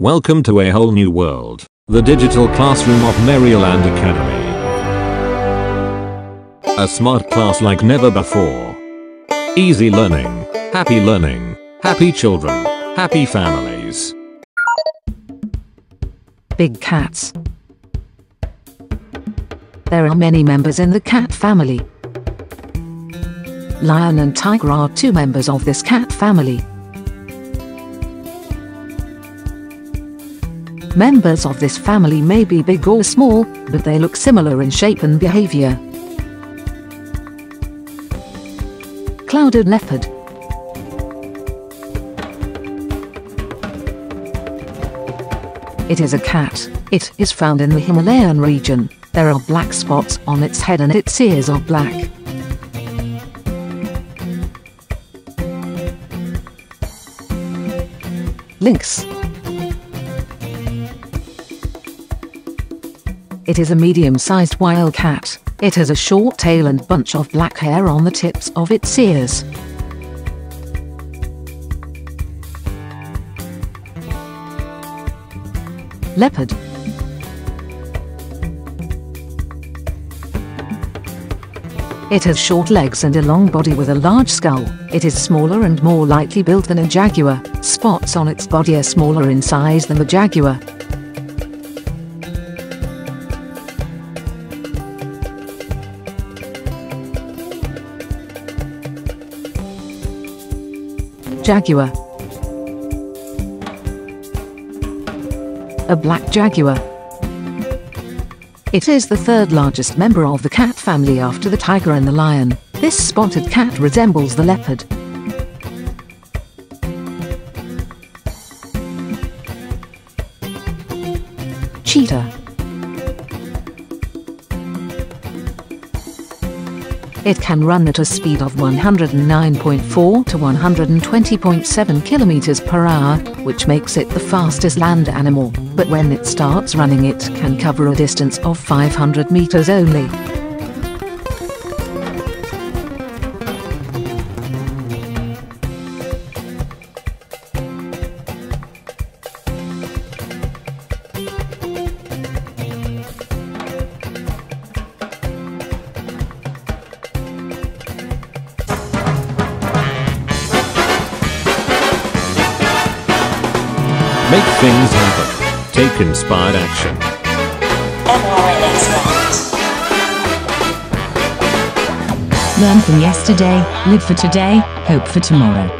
Welcome to a whole new world, the digital classroom of Merryland Academy. A smart class like never before. Easy learning, happy learning, happy children, happy families. Big cats. There are many members in the cat family. Lion and tiger are two members of this cat family. Members of this family may be big or small, but they look similar in shape and behavior. Clouded leopard. It is a cat. It is found in the Himalayan region. There are black spots on its head and its ears are black. Lynx. It is a medium-sized wild cat. It has a short tail and bunch of black hair on the tips of its ears. Leopard. It has short legs and a long body with a large skull. It is smaller and more lightly built than a jaguar. Spots on its body are smaller in size than the jaguar. Jaguar. A black jaguar. It is the third largest member of the cat family after the tiger and the lion. This spotted cat resembles the leopard. Cheetah. It can run at a speed of 109.4 to 120.7 kilometers per hour, which makes it the fastest land animal. But when it starts running it can cover a distance of 500 meters only. Make things happen. Take inspired action. Learn from yesterday, live for today, hope for tomorrow.